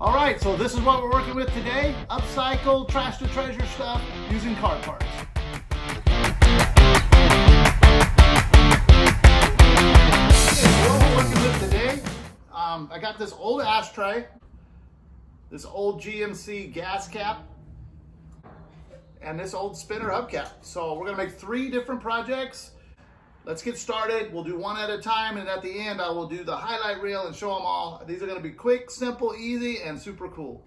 All right, so this is what we're working with today. Upcycle, trash to treasure stuff using car parts. Okay, what we're working with today, um, I got this old ashtray, this old GMC gas cap, and this old spinner hubcap. So we're gonna make three different projects. Let's get started. We'll do one at a time, and at the end, I will do the highlight reel and show them all. These are gonna be quick, simple, easy, and super cool.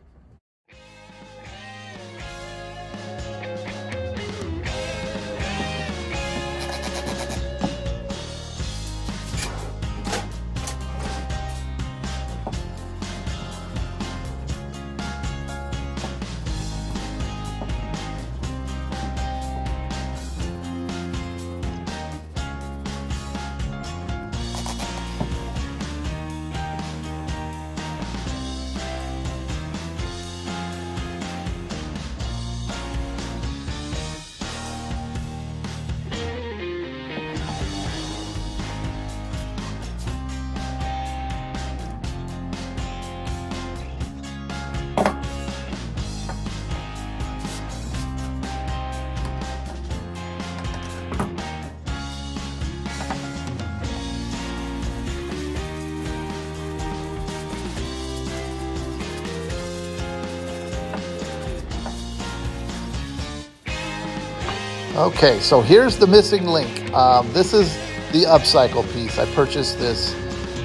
Okay, so here's the missing link. Um, this is the upcycle piece. I purchased this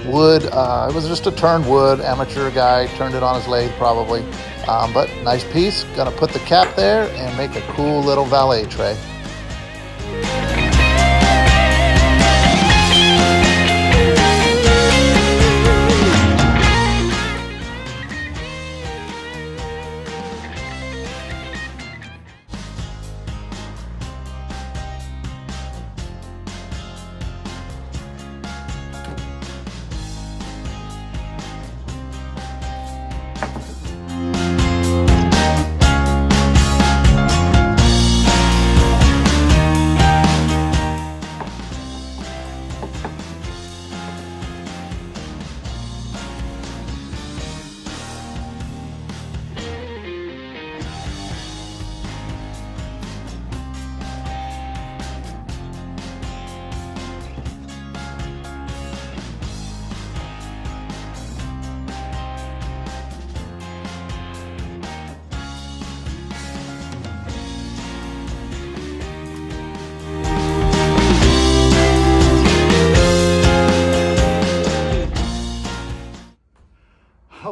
wood. Uh, it was just a turned wood. Amateur guy turned it on his lathe probably. Um, but nice piece. Gonna put the cap there and make a cool little valet tray.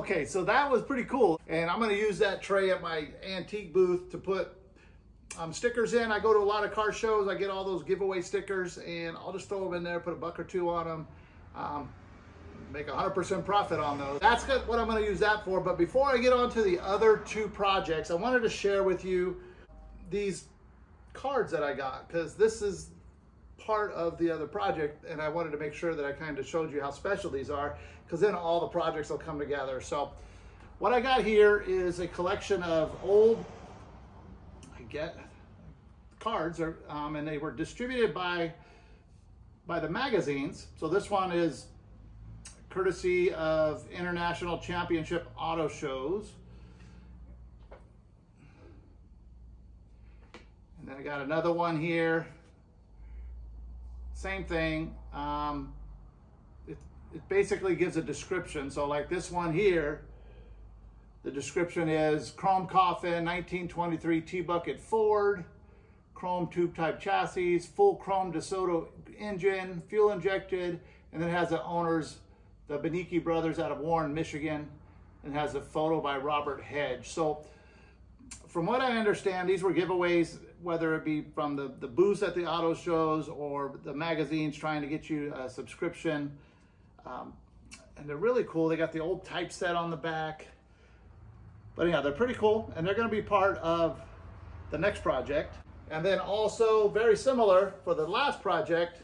Okay, so that was pretty cool. And I'm gonna use that tray at my antique booth to put um, stickers in. I go to a lot of car shows. I get all those giveaway stickers and I'll just throw them in there, put a buck or two on them. Um, make 100% profit on those. That's what I'm gonna use that for. But before I get on to the other two projects, I wanted to share with you these cards that I got because this is part of the other project and I wanted to make sure that I kind of showed you how special these are because then all the projects will come together. So what I got here is a collection of old, I get cards um, and they were distributed by by the magazines. So this one is courtesy of International Championship Auto Shows. And then I got another one here same thing. Um, it, it basically gives a description. So like this one here, the description is chrome coffin, 1923 T-bucket Ford, chrome tube type chassis, full chrome DeSoto engine, fuel injected, and then has the owners, the Benecke brothers out of Warren, Michigan, and has a photo by Robert Hedge. So from what I understand, these were giveaways whether it be from the, the booths at the auto shows or the magazines trying to get you a subscription. Um, and they're really cool. They got the old typeset on the back. But yeah, they're pretty cool. And they're gonna be part of the next project. And then also very similar for the last project,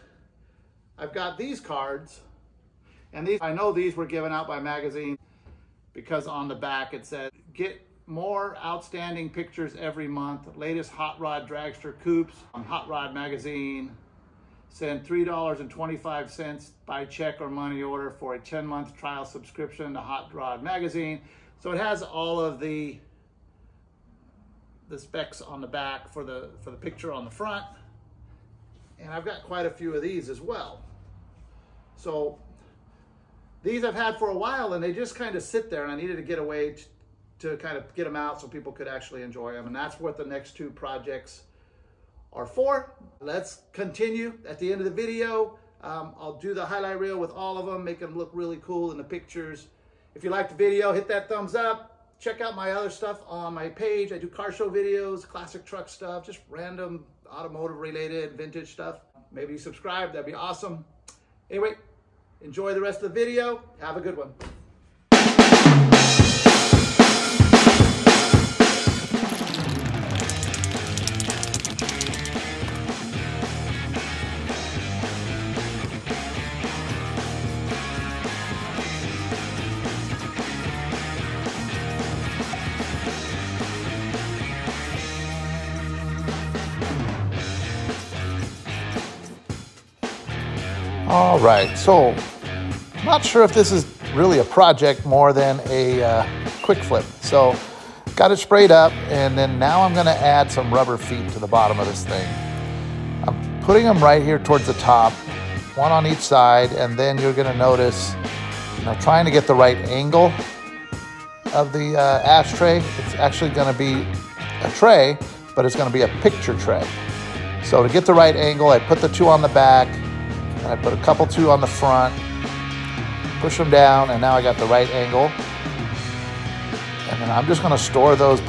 I've got these cards. And these, I know these were given out by magazine because on the back it said, get more outstanding pictures every month. Latest Hot Rod Dragster Coupes on Hot Rod Magazine. send $3.25 by check or money order for a 10 month trial subscription to Hot Rod Magazine. So it has all of the the specs on the back for the for the picture on the front. And I've got quite a few of these as well. So these I've had for a while and they just kind of sit there and I needed to get away to, kind of get them out so people could actually enjoy them. And that's what the next two projects are for. Let's continue at the end of the video. Um, I'll do the highlight reel with all of them, make them look really cool in the pictures. If you like the video, hit that thumbs up. Check out my other stuff on my page. I do car show videos, classic truck stuff, just random automotive related, vintage stuff. Maybe subscribe, that'd be awesome. Anyway, enjoy the rest of the video. Have a good one. All right, so I'm not sure if this is really a project more than a uh, quick flip. So got it sprayed up and then now I'm gonna add some rubber feet to the bottom of this thing. I'm putting them right here towards the top, one on each side, and then you're gonna notice, you know, trying to get the right angle of the uh, ashtray. It's actually gonna be a tray, but it's gonna be a picture tray. So to get the right angle, I put the two on the back, I put a couple two on the front, push them down, and now I got the right angle. And then I'm just gonna store those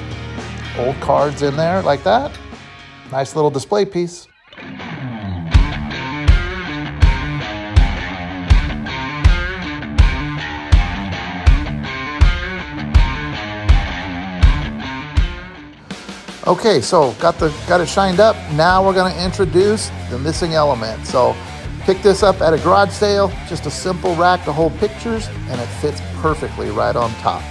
old cards in there like that. Nice little display piece. Okay, so got the got it shined up. Now we're gonna introduce the missing element. So Pick this up at a garage sale, just a simple rack to hold pictures, and it fits perfectly right on top.